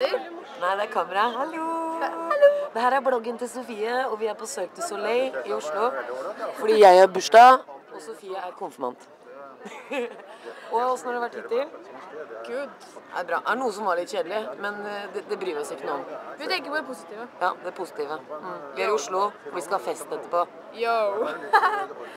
Nei, det er kamera. Hallo! Det her er bloggen til Sofie, og vi er på Cirque du Soleil i Oslo. Fordi jeg har bursdag, og Sofie er konfirmant. og åssen har det vært hittil? Good. Det er bra. Det er noe som var litt kjedelig, men eh, det, det bryr vi oss ikke noe om. Vi tenker på det positive. Ja, det positive. Mm. Vi er i Oslo, og vi skal ha fest etterpå. Yo.